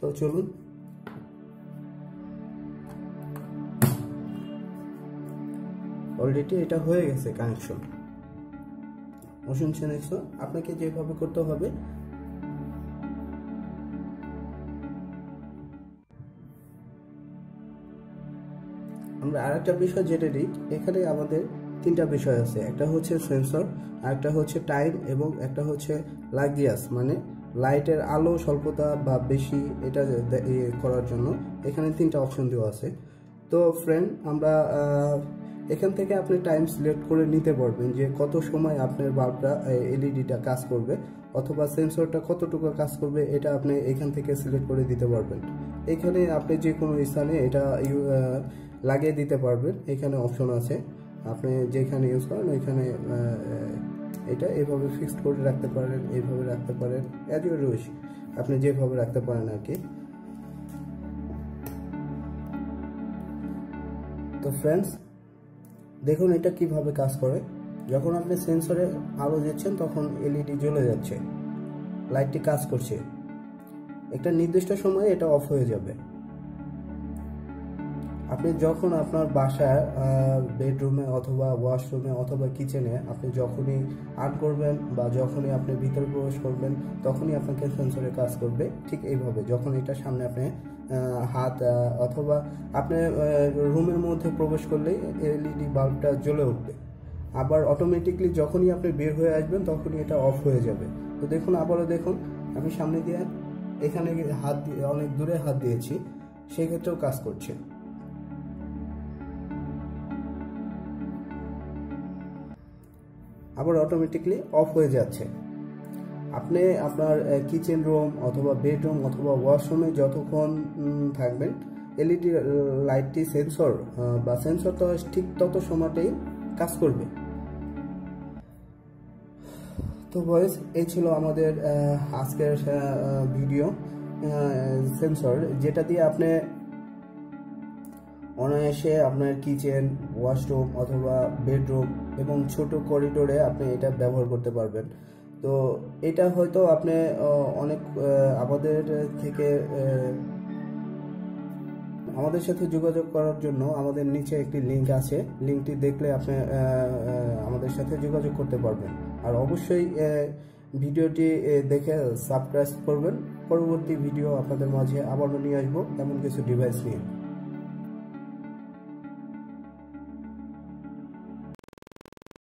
তো চলুন। অলরেডি এটা হয়ে গেছে কানেকশন শুনছেন একশো আপনাকে যেভাবে করতে হবে। আমরা আরেকটা বিষয় যেটা দিই এখানে আমাদের তিনটা বিষয় আছে। একটা হচ্ছে সেন্সর আরেকটা হচ্ছে টাইম এবং একটা হচ্ছে লাগিয়াস মানে লাইটের আলো স্বল্পতা বা বেশি এটা করার জন্য এখানে তিনটা অপশন দেওয়া আছে। তো ফ্রেন্ড আমরা এখান থেকে আপনি টাইম সিলেক্ট করে নিতে পারবেন যে কত সময় আপনার বাল্বটা এলইডিটা কাজ করবে অথবা সেন্সরটা কতটুকু কাজ করবে এটা আপনি এখান থেকে সিলেক্ট করে দিতে পারবেন। এখানে আপনি যে কোনো স্থানে এটা লাগিয়ে দিতে পারবেন। এখানে অপশন আছে। আপনি যেখানে ইউজ করেন, ওইখানে এটা এভাবে ফিক্সড করে রাখতে পারেন এইভাবে রাখতে পারেন অ্যাজ ইউর আপনি যেভাবে রাখতে পারেন আর কি। তো ফ্রেন্ডস দেখুন এটা কীভাবে কাজ করে। যখন আপনি সেন্সরে আলো দিচ্ছেন, তখন এলইডি জ্বলে যাচ্ছে। লাইটটি কাজ করছে। একটা নির্দিষ্ট সময়ে এটা অফ হয়ে যাবে। আপনি যখন আপনার বাসায় বেডরুমে অথবা ওয়াশরুমে অথবা কিচেনে আপনি যখনই আর্ট করবেন বা যখনই আপনি ভিতরে প্রবেশ করবেন, তখনই আপনাকে সেন্সরে কাজ করবে ঠিক এইভাবে। যখন এটা সামনে আপনি হাত অথবা আপনি রুমের মধ্যে প্রবেশ করলেই এলইডি বাল্বটা জ্বলে উঠবে। আবার অটোমেটিকলি যখনই আপনি বের হয়ে আসবেন, তখনই এটা অফ হয়ে যাবে। তো দেখুন, আবারও দেখুন, আমি সামনে দিয়ে এখানে হাত দিয়ে, অনেক দূরে হাত দিয়েছি, সেক্ষেত্রেও কাজ করছে। আবার অটোমেটিকলি অফ হয়ে যাচ্ছে। আপনি আপনার কিচেন রুম অথবা বেডরুম অথবা ওয়াশরুমে যতক্ষণ থাকবেন এলইডি লাইটটি সেন্সর বা সেন্সর তো ঠিক তত সময়তেই কাজ করবে। তো বয়স এই ছিল আমাদের আজকের ভিডিও সেন্সর যেটা দিয়ে আপনি অনায়াসে আপনার কিচেন, ওয়াশরুম অথবা বেডরুম এবং ছোট করিডোরে আপনি এটা ব্যবহার করতে পারবেন। তো এটা হয়তো আপনি অনেক আমাদের থেকে আমাদের সাথে যোগাযোগ করার জন্য আমাদের নিচে একটি লিঙ্ক আছে। লিঙ্কটি দেখলে আপনি আমাদের সাথে যোগাযোগ করতে পারবেন। আর অবশ্যই ভিডিওটি দেখে সাবস্ক্রাইব করবেন। পরবর্তী ভিডিও আপনাদের মাঝে আবারও নিয়ে আসব। এমন কিছু ডিভাইস নিয়ে।